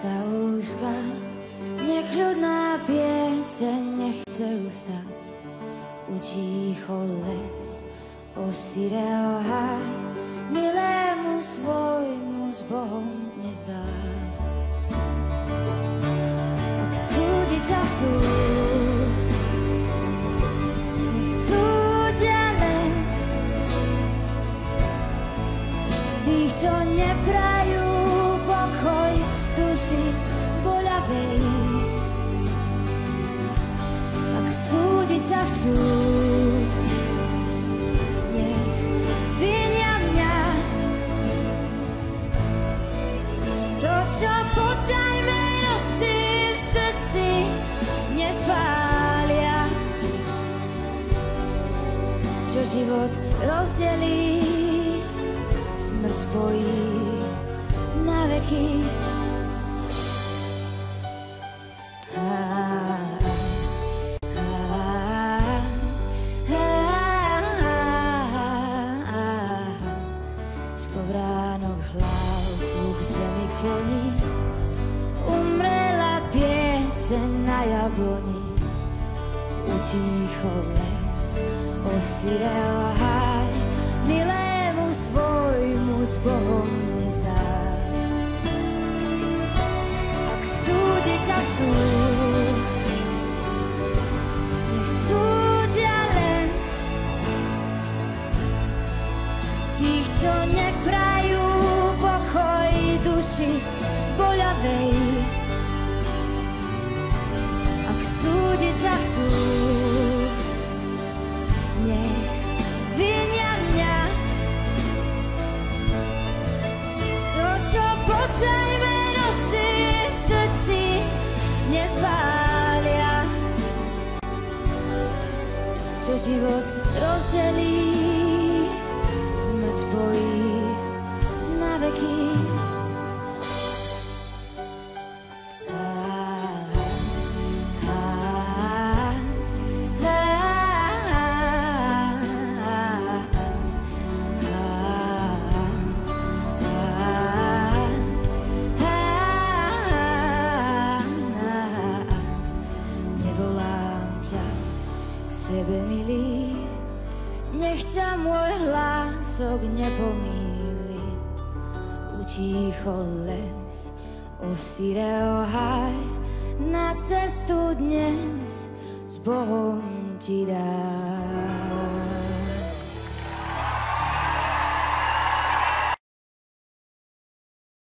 sa úzka, nech ľudná pieseň nechce ustať. Utíchol les, osirel haj, milému svojmu s Bohom nezdá. Ak súdiť ťa chcú, tých, čo nepravia. Život rozdelí, smrť spojí na veky. Umrela pieseň na jabloni, utícho les, osirel haj, milému svojmu s Bohom nezdá. Ak súdiť sa chcú, nech súdia len tých, čo neprajú Čo život rozdelí, smrť spojí sebe, milý, nech ťa môj hlások nepomíli. Utícho les, osirel haj, na cestu dnes s Bohom ti dám.